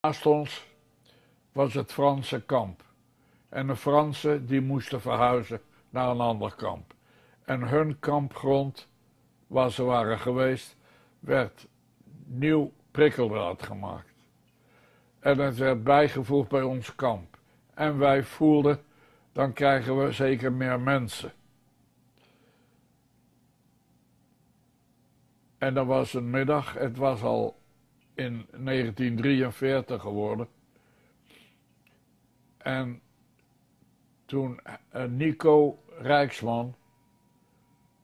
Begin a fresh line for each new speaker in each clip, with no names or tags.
Naast ons was het Franse kamp. En de Fransen die moesten verhuizen naar een ander kamp. En hun kampgrond, waar ze waren geweest, werd nieuw prikkeldraad gemaakt. En het werd bijgevoegd bij ons kamp. En wij voelden, dan krijgen we zeker meer mensen. En dat was een middag, het was al in 1943 geworden. En toen uh, Nico Rijksman,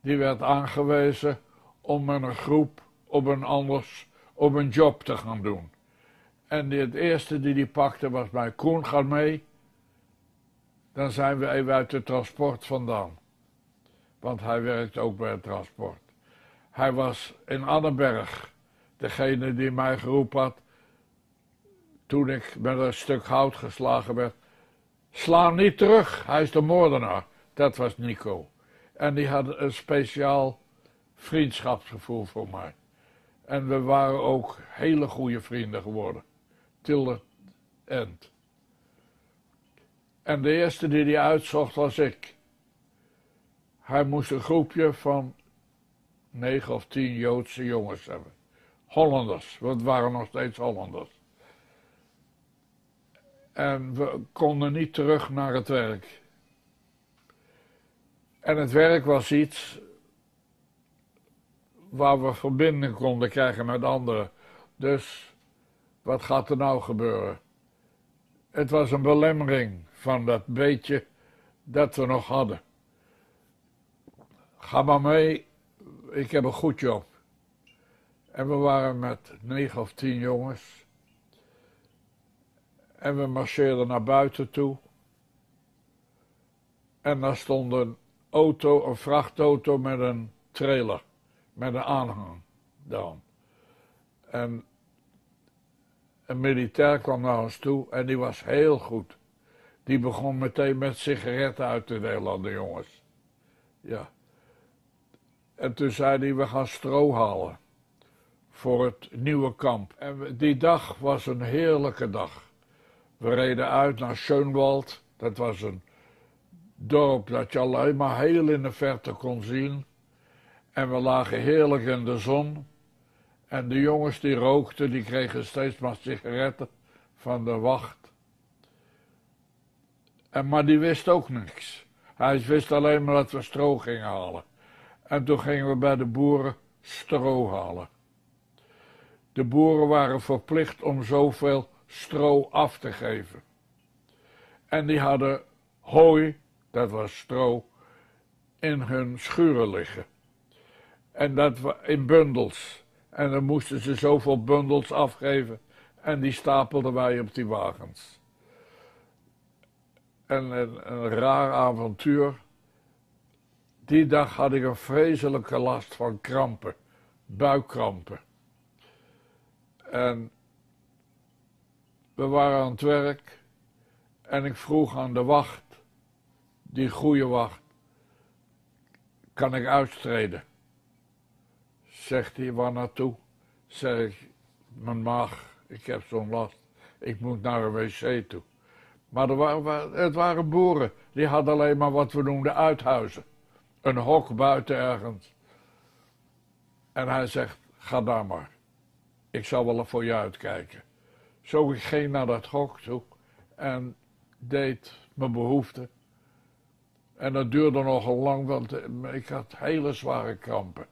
die werd aangewezen om met een groep op een anders, op een job te gaan doen. En het eerste die die pakte was bij Koen, gaat mee. Dan zijn we even uit het transport vandaan. Want hij werkt ook bij het transport. Hij was in Annenberg, degene die mij geroepen had toen ik met een stuk hout geslagen werd. Sla niet terug, hij is de moordenaar. Dat was Nico. En die had een speciaal vriendschapsgevoel voor mij. En we waren ook hele goede vrienden geworden. Till the end. En de eerste die hij uitzocht was ik. Hij moest een groepje van negen of tien Joodse jongens hebben. Hollanders, want waren nog steeds Hollanders. En we konden niet terug naar het werk. En het werk was iets waar we verbinding konden krijgen met anderen. Dus wat gaat er nou gebeuren? Het was een belemmering van dat beetje dat we nog hadden. Ga maar mee, ik heb een goed job. En we waren met negen of tien jongens. En we marcheerden naar buiten toe. En daar stond een auto, een vrachtauto met een trailer, met een aanhang dan. En een militair kwam naar ons toe en die was heel goed. Die begon meteen met sigaretten uit te delen aan de jongens. Ja. En toen zei hij, we gaan stro halen voor het nieuwe kamp. En die dag was een heerlijke dag. We reden uit naar Schönwald. Dat was een dorp dat je alleen maar heel in de verte kon zien. En we lagen heerlijk in de zon. En de jongens die rookten, die kregen steeds maar sigaretten van de wacht. En, maar die wist ook niks. Hij wist alleen maar dat we stro gingen halen. En toen gingen we bij de boeren stro halen. De boeren waren verplicht om zoveel stro af te geven. En die hadden hooi, dat was stro, in hun schuren liggen. En dat in bundels. En dan moesten ze zoveel bundels afgeven. En die stapelden wij op die wagens. En een, een raar avontuur. Die dag had ik een vreselijke last van krampen, buikkrampen. En we waren aan het werk en ik vroeg aan de wacht, die goede wacht, kan ik uitstreden? Zegt hij, waar naartoe? Zeg ik, mijn maag, ik heb zo'n last, ik moet naar een wc toe. Maar het waren boeren, die hadden alleen maar wat we noemden uithuizen. Een hok buiten ergens. En hij zegt, ga daar maar. Ik zal wel voor je uitkijken. Zo ik ging naar dat hok toe en deed mijn behoefte. En dat duurde nogal lang, want ik had hele zware krampen.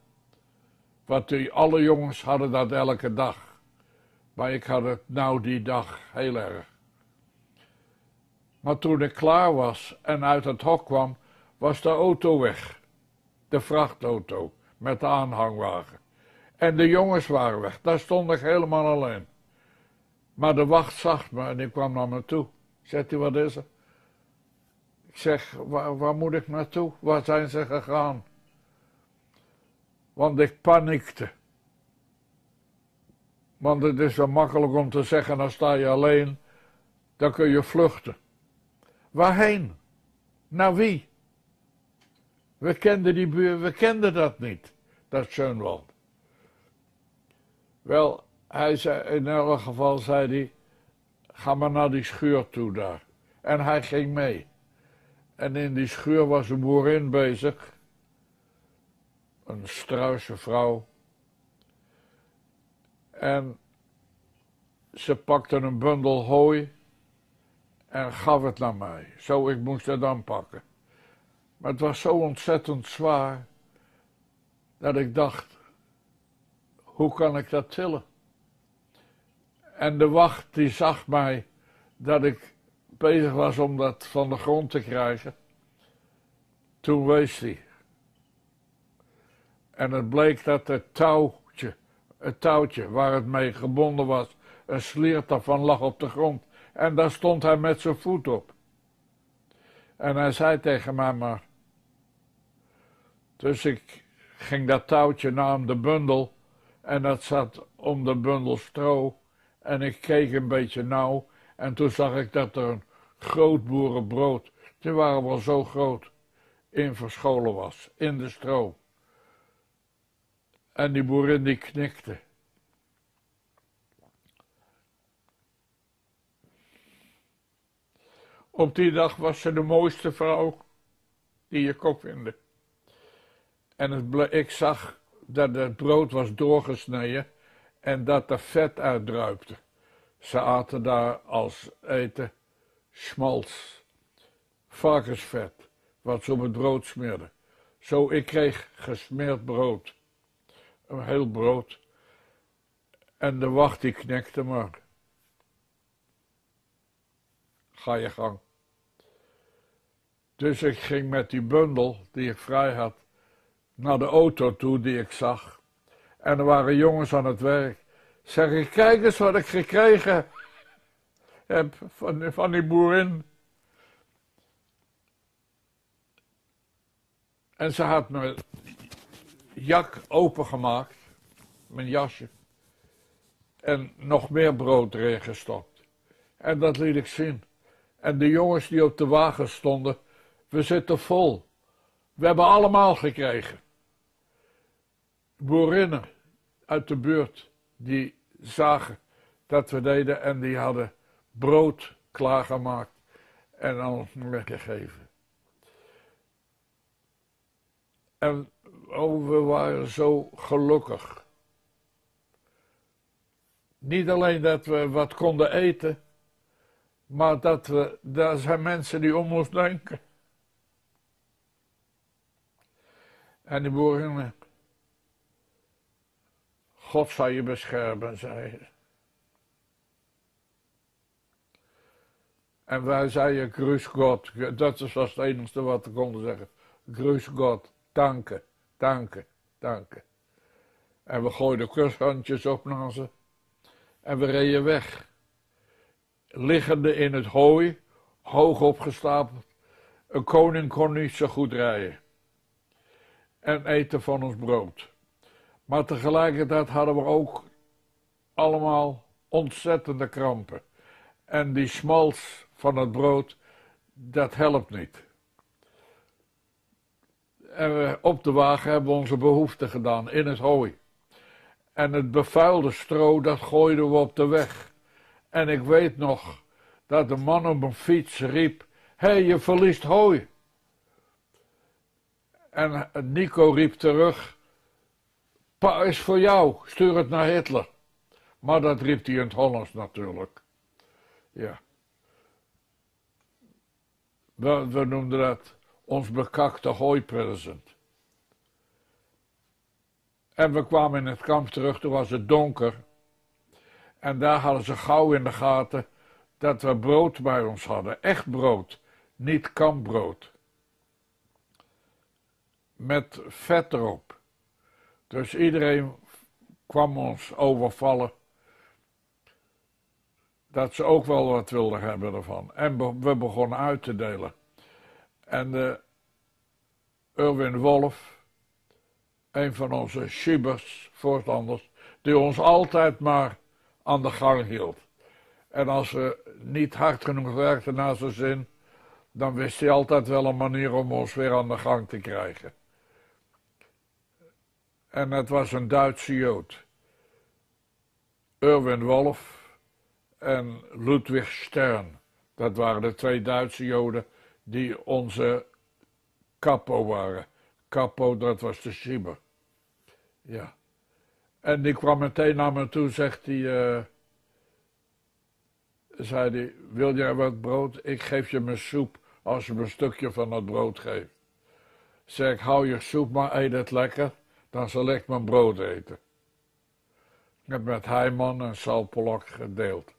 Want die, alle jongens hadden dat elke dag. Maar ik had het nou die dag heel erg. Maar toen ik klaar was en uit het hok kwam, was de auto weg. De vrachtauto met de aanhangwagen. En de jongens waren weg. Daar stond ik helemaal alleen. Maar de wacht zag me en die kwam naar me toe. Zegt hij, wat is er? Ik zeg, waar, waar moet ik naartoe? Waar zijn ze gegaan? Want ik paniekte. Want het is zo makkelijk om te zeggen, dan sta je alleen, dan kun je vluchten. Waarheen? Naar wie? We kenden die buur, we kenden dat niet, dat Schönwald. Wel, hij zei, in elk geval zei hij, ga maar naar die schuur toe daar. En hij ging mee. En in die schuur was een boerin bezig. Een struise vrouw. En ze pakte een bundel hooi en gaf het naar mij. Zo, ik moest het dan pakken. Maar het was zo ontzettend zwaar dat ik dacht, hoe kan ik dat tillen? En de wacht die zag mij dat ik bezig was om dat van de grond te krijgen. Toen wees hij. En het bleek dat het touwtje, het touwtje waar het mee gebonden was, een sliert daarvan lag op de grond. En daar stond hij met zijn voet op. En hij zei tegen mij maar. Dus ik ging dat touwtje naar de bundel. En dat zat om de bundel stro. En ik keek een beetje nauw. En toen zag ik dat er een groot boerenbrood, die waren wel zo groot, in verscholen was, in de stro. En die boerin die knikte. Op die dag was ze de mooiste vrouw die je kon vinden. En ik zag dat het brood was doorgesneden en dat er vet uitdruipte. Ze aten daar als eten schmalz, varkensvet, wat ze op het brood smeerden. Zo, ik kreeg gesmeerd brood. Een heel brood. En de wacht die knekte maar. Ga je gang. Dus ik ging met die bundel die ik vrij had naar de auto toe die ik zag. En er waren jongens aan het werk. Zeg ik, kijk eens wat ik gekregen heb van, van die boerin. En ze had mijn jak opengemaakt, mijn jasje. En nog meer brood erin gestopt. En dat liet ik zien. En de jongens die op de wagen stonden, we zitten vol. We hebben allemaal gekregen. Boerinnen uit de buurt, die zagen dat we deden en die hadden brood klaargemaakt en dan weggegeven. En oh, we waren zo gelukkig. Niet alleen dat we wat konden eten, maar dat we, daar zijn mensen die om ons denken. En die boeren, God zal je beschermen, zei ze. En wij zeiden, grus God. Dat was het enige wat we konden zeggen. Grus God, danken, danken, danken. En we gooiden kushandjes op naar ze. En we reden weg. Liggende in het hooi, hoog opgestapeld. Een koning kon niet zo goed rijden. En eten van ons brood. Maar tegelijkertijd hadden we ook allemaal ontzettende krampen. En die smals van het brood, dat helpt niet. En we, op de wagen hebben we onze behoefte gedaan in het hooi. En het bevuilde stro, dat gooiden we op de weg. En ik weet nog dat de man op een fiets riep: Hé, hey, je verliest hooi. En Nico riep terug: Pa is voor jou, stuur het naar Hitler. Maar dat riep hij in het Hollands natuurlijk. Ja. We, we noemden dat ons bekakte hooipresent. En we kwamen in het kamp terug, toen was het donker. En daar hadden ze gauw in de gaten dat we brood bij ons hadden. Echt brood, niet kampbrood. Met vet erop. Dus iedereen kwam ons overvallen dat ze ook wel wat wilden hebben ervan. En we begonnen uit te delen. En Erwin Wolf, een van onze Schibers, voorstanders, die ons altijd maar aan de gang hield. En als we niet hard genoeg werkten naar zijn zin, dan wist hij altijd wel een manier om ons weer aan de gang te krijgen. En het was een Duitse Jood. Erwin Wolf, en Ludwig Stern. Dat waren de twee Duitse Joden die onze capo waren. Capo, dat was de schieber. Ja. En die kwam meteen naar me toe, zegt hij, uh, zei hij, wil jij wat brood? Ik geef je mijn soep als je me een stukje van dat brood geeft. Zeg ik, hou je soep maar, eet het lekker, dan zal ik mijn brood eten. Ik heb met Heiman en Salpolok gedeeld.